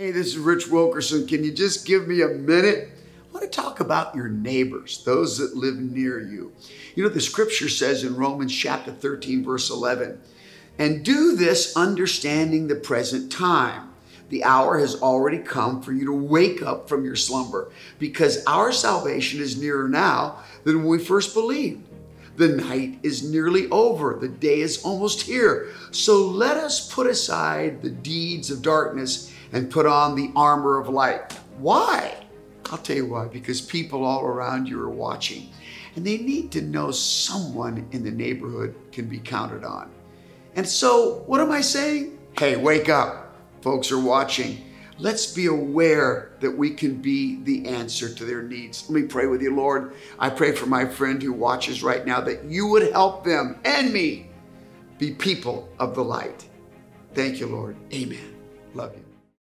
Hey, this is Rich Wilkerson. Can you just give me a minute? I want to talk about your neighbors, those that live near you. You know, the scripture says in Romans chapter 13, verse 11, and do this understanding the present time. The hour has already come for you to wake up from your slumber because our salvation is nearer now than when we first believed. The night is nearly over. The day is almost here. So let us put aside the deeds of darkness and put on the armor of light. Why? I'll tell you why. Because people all around you are watching and they need to know someone in the neighborhood can be counted on. And so, what am I saying? Hey, wake up. Folks are watching. Let's be aware that we can be the answer to their needs. Let me pray with you, Lord. I pray for my friend who watches right now that you would help them and me be people of the light. Thank you, Lord. Amen. Love you.